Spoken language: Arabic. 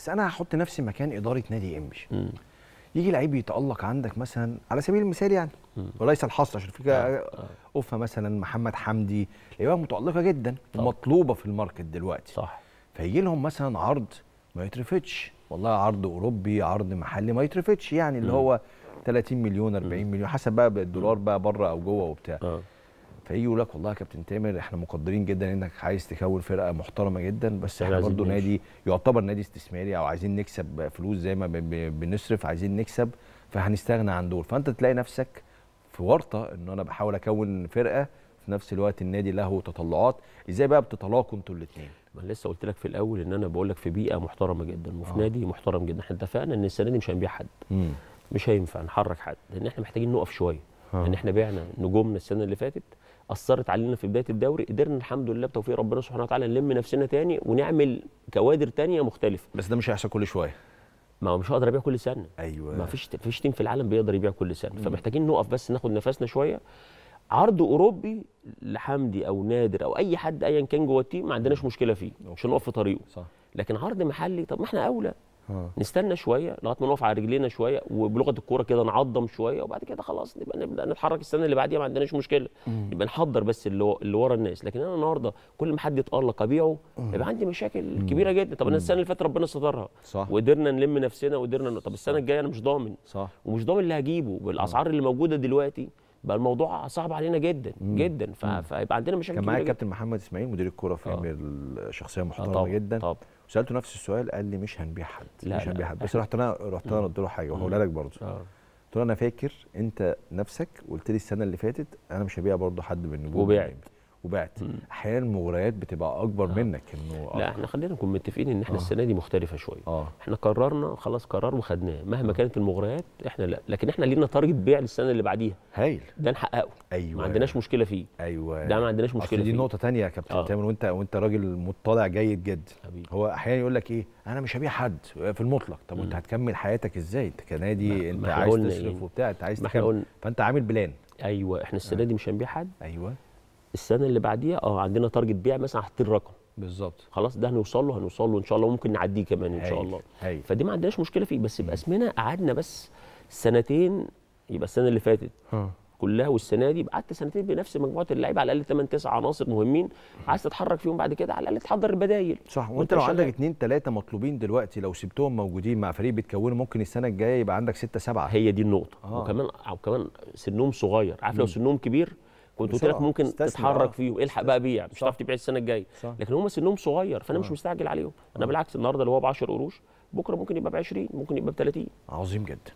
بس أنا هحط نفسي مكان إدارة نادي إنبي مم. يجي لعيب يتألق عندك مثلا على سبيل المثال يعني. وليس الحصر عشان في آه، آه. أوفا مثلا محمد حمدي لعيبة متألقة جدا طبعا. ومطلوبه في الماركت دلوقتي صح فيجي لهم مثلا عرض ما يترفضش والله عرض أوروبي عرض محلي ما يترفضش يعني اللي. هو 30 مليون 40 مليون حسب بقى الدولار بقى بره أو جوه وبتاع آه فيجي يقول لك والله يا كابتن تامر إحنا مقدرين جدا إنك عايز تكون فرقة محترمة جدا بس إحنا برضه. نادي يعتبر نادي استثماري أو عايزين نكسب فلوس زي ما بنصرف عايزين نكسب فهنستغنى عن دول. فأنت تلاقي نفسك في ورطة إن أنا بحاول أكون فرقة في نفس الوقت النادي له تطلعات. إزاي بقى بتتلاقوا أنتوا الاثنين ما لسه قلت لك في الأول إن أنا بقول لك في بيئة محترمة جدا وفي آه. نادي محترم جدا. إحنا اتفقنا إن السنة دي مش هنبيع حد. مش هينفع نحرك حد لأن إحنا محتاجين نقف شوية. آه. إن إحنا بعنا نجومنا السنة اللي فاتت أثرت علينا في بداية الدوري قدرنا الحمد لله بتوفيق ربنا سبحانه وتعالى نلم نفسنا تاني ونعمل كوادر تانية مختلفة. بس ده مش هيحصل كل شوية. ما هو مش هقدر أبيع كل سنة. أيوه. ما فيش فيش team في العالم بيقدر يبيع كل سنة. فمحتاجين نقف بس ناخد نفسنا شوية. عرض أوروبي لحمدي أو نادر أو أي حد ايا كان جوه التيم ما عندناش مشكلة فيه. مش هنقف في طريقه. صح. لكن عرض محلي طب ما إحنا أولى. آه. نستنى شوية لغاية ما نقف على رجلينا شوية وبلغة الكورة كده نعضم شوية وبعد كده خلاص نبقى نبدأ نتحرك السنة اللي بعديها ما عندناش مشكلة. يبقى نحضر بس اللي, اللي ورا الناس. لكن أنا النهارده كل ما حد يتألق ابيعه يبقى عندي مشاكل كبيرة جدا. طب أنا السنة اللي فاتت ربنا سترها. وقدرنا نلم نفسنا وقدرنا ن- طب السنة الجاية أنا مش ضامن. صح. ومش ضامن اللي هجيبه. بالاسعار اللي موجودة دلوقتي بقى الموضوع صعب علينا جدا مم. جدا. مم. فيبقى عندنا مشاكل كان معايا كبيرة كابتن محمد إسماعيل مدير الكورة في آه. انبي شخصيه آه، محترمة طبعا جدا. طبعا سألته نفس السؤال قال لي مش هنبيع حد لا، مش هنبيع حد. بس رحت أنا رحت أنا قلت له حاجة وهقولها لك برضه. آه. قلت له أنا فاكر أنت نفسك قلت لي السنة اللي فاتت أنا مش هبيع برضه حد بالنجوم. وبعت. وبعت. أحيانا المغريات بتبقى أكبر آه. منك إنه لا إحنا خلينا نكون متفقين إن إحنا آه. السنة دي مختلفة شوية. آه. إحنا قررنا خلاص قرار وخدناه. مهما كانت المغريات إحنا لا. لكن إحنا لينا تارجت بيع للسنة اللي بعديها. هايل. ده نحققه. أيوه. ما عندناش مشكلة فيه. أيوه. ده ما عندناش مشكلة دي فيه. نقطة تانية يا كابتن آه. تامر وأنت وأنت راجل مطلع جيد جدا حبيبي. هو أحيانا يقول لك إيه؟ أنا مش هبيع حد في المطلق. طب وانت. هتكمل حياتك إزاي؟ أنت كنادي أنت عايز تصرف إيه؟ وبتاع أنت عايز تكمل. فأنت عامل plan. أيوه إحنا السنة دي مش هنبيع حد. أيوه. السنة اللي بعديها آه عندنا target بيع مثلا حاطين رقم. بالظبط. خلاص ده هنوصل له هنوصل له إن شاء الله ممكن نعديه كمان إن شاء الله. هايل. فدي ما عندناش مشكلة فيه. بس يبقى اسمنا قعدنا بس سنتين يبقى السنة اللي فاتت. ها. كلها والسنة دي قعدت سنتين بنفس مجموعة اللعيبة على الأقل 8 9 عناصر مهمين. عايز تتحرك فيهم بعد كده على الأقل تحضر البدايل. صح. وأنت وأنت لو. عندك اتنين تلاتة مطلوبين دلوقتي لو سبتهم موجودين مع فريق بتكونه ممكن السنة الجاية يبقى عندك ستة سبعة. هي دي النقطة. آه. وكمان أو كمان سنهم صغير. عارف لو. سنهم كبير كنت قلت لك. ممكن تتحرك آه. فيهم الحق بقى بيع مش صح. هتعرف تبيع السنة الجاية لكن هم سنهم صغير فأنا آه. مش مستعجل عليهم أنا. بالعكس النهارده اللي هو ب 10 قروش بكرة ممكن يبقى ب 20 ممكن يبقى ب 30 عظيم جدا